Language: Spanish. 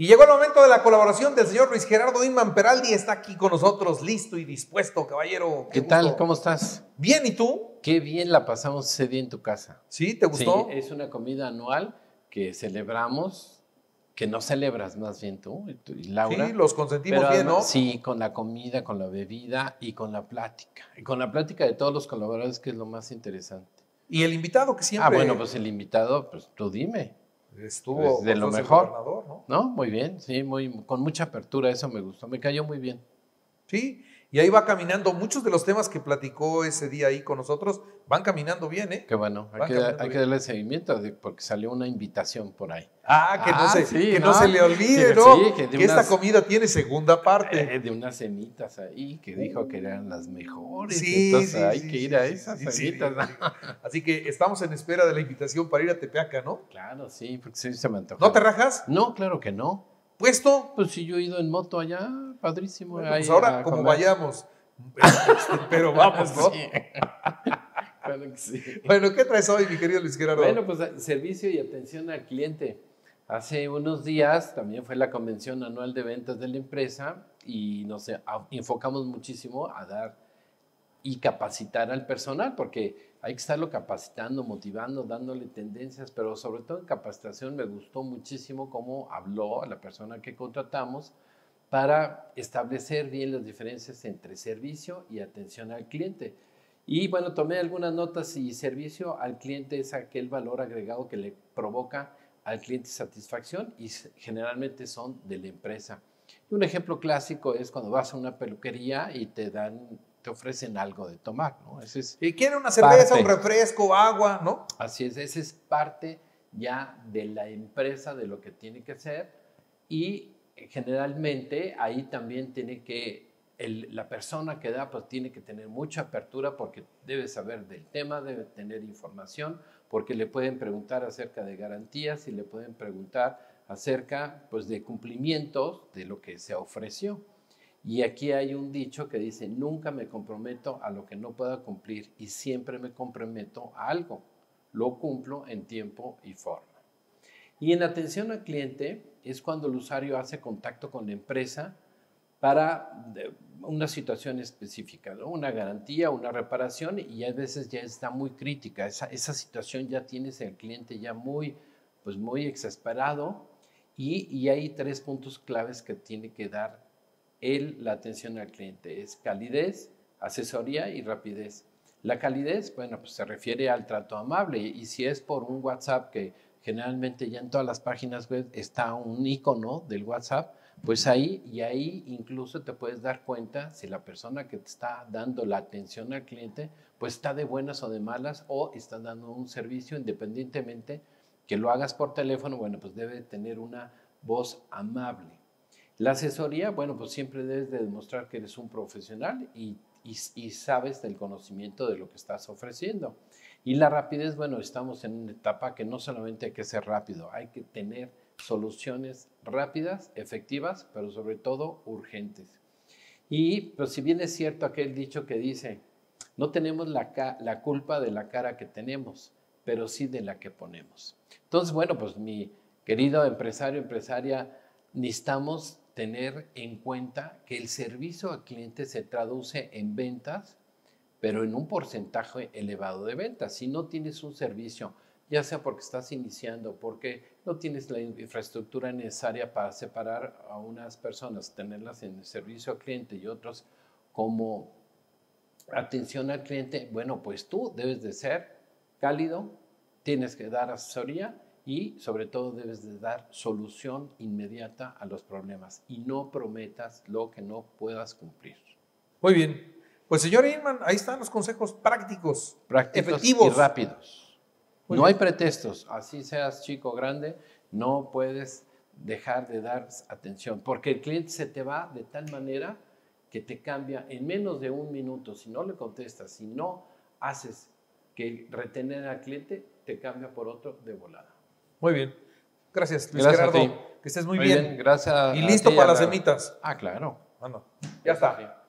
Y llegó el momento de la colaboración del señor Luis Gerardo Inman Peraldi. Está aquí con nosotros, listo y dispuesto, caballero. ¿Qué, tal? ¿Cómo estás? Bien, ¿y tú? Qué bien la pasamos ese día en tu casa. ¿Sí? ¿Te gustó? Sí, es una comida anual que celebramos, que no celebras más bien tú y Laura. Sí, los consentimos bien, ¿no? Sí, con la comida, con la bebida y con la plática. Y con la plática de todos los colaboradores, que es lo más interesante. Y el invitado que siempre... Ah, bueno, pues el invitado, pues tú dime. Estuvo pues, de lo mejor. ¿no? ¿no? Muy bien, sí, muy, con mucha apertura, eso me gustó, me cayó muy bien. Sí, y ahí va caminando. Muchos de los temas que platicó ese día ahí con nosotros van caminando bien, ¿eh? Qué bueno, hay, que, darle seguimiento porque salió una invitación por ahí. Ah, que, no, ah, se, que no, se le olvide, ¿no? que, esta comida tiene segunda parte. Eh, de unas cenitas ahí que dijo que eran las mejores. Sí, Entonces hay que ir a esas cenitas. Así que estamos en espera de la invitación para ir a Tepeaca, ¿no? Claro, sí, porque sí se me antojó. ¿No te rajas? No, claro que no. ¿Puesto? Pues si yo he ido en moto allá, padrísimo. pues ahora, como vayamos. Pero vamos, ¿no? Bueno, ¿qué traes hoy, mi querido Luis Gerardo? Bueno, pues servicio y atención al cliente. Hace unos días también fue la convención anual de ventas de la empresa y nos enfocamos muchísimo a dar y capacitar al personal, porque hay que estarlo capacitando, motivando, dándole tendencias, pero sobre todo en capacitación me gustó muchísimo cómo habló la persona que contratamos para establecer bien las diferencias entre servicio y atención al cliente. Y bueno, tomé algunas notas y servicio al cliente es aquel valor agregado que le provoca al cliente satisfacción y generalmente son de la empresa. Un ejemplo clásico es cuando vas a una peluquería y te dan te ofrecen algo de tomar, ¿no? es y quiere una cerveza, un refresco, agua, ¿no? Así es, esa es parte ya de la empresa, de lo que tiene que ser y generalmente ahí también tiene que la persona que da pues tiene que tener mucha apertura porque debe saber del tema, debe tener información, porque le pueden preguntar acerca de garantías y le pueden preguntar acerca pues de cumplimientos de lo que se ofreció. Y aquí hay un dicho que dice, nunca me comprometo a lo que no pueda cumplir y siempre me comprometo a algo. Lo cumplo en tiempo y forma. Y en atención al cliente es cuando el usuario hace contacto con la empresa para una situación específica, una garantía, una reparación y a veces ya está muy crítica. Esa, esa situación ya tienes el cliente ya muy, pues muy exasperado y, y, hay tres puntos claves que tiene que dar él la atención al cliente. Es calidez, asesoría y rapidez. La calidez, bueno, pues se refiere al trato amable y si es por un WhatsApp que generalmente ya en todas las páginas web está un icono del WhatsApp, pues ahí y ahí incluso te puedes dar cuenta si la persona que te está dando la atención al cliente, pues está de buenas o de malas o está dando un servicio independientemente que lo hagas por teléfono, bueno, pues debe tener una voz amable. La asesoría, bueno, pues siempre debes de demostrar que eres un profesional y, y sabes del conocimiento de lo que estás ofreciendo. Y la rapidez, bueno, estamos en una etapa que no solamente hay que ser rápido, hay que tener soluciones rápidas, efectivas, pero sobre todo urgentes. Y pues si bien es cierto aquel dicho que dice, no tenemos la, la culpa de la cara que tenemos, pero sí de la que ponemos. Entonces, bueno, pues mi querido empresario, empresaria, necesitamos tener en cuenta que el servicio al cliente se traduce en ventas, pero en un porcentaje elevado de ventas. Si no tienes un servicio ya sea porque estás iniciando, porque no tienes la infraestructura necesaria para separar a unas personas, tenerlas en servicio al cliente y otros como atención al cliente, bueno, pues tú debes de ser cálido, tienes que dar asesoría y sobre todo debes de dar solución inmediata a los problemas y no prometas lo que no puedas cumplir. Muy bien. Pues señor Inman, ahí están los consejos prácticos, prácticos efectivos y rápidos no hay pretextos, así seas chico o grande, no puedes dejar de dar atención, porque el cliente se te va de tal manera que te cambia en menos de un minuto. Si no le contestas, si no haces que retener al cliente, te cambia por otro de volada. Muy bien. Gracias, Luis Gerardo. Que estés muy, bien. Gracias. Y listo para las semitas. Ah, claro. Bueno, ya está.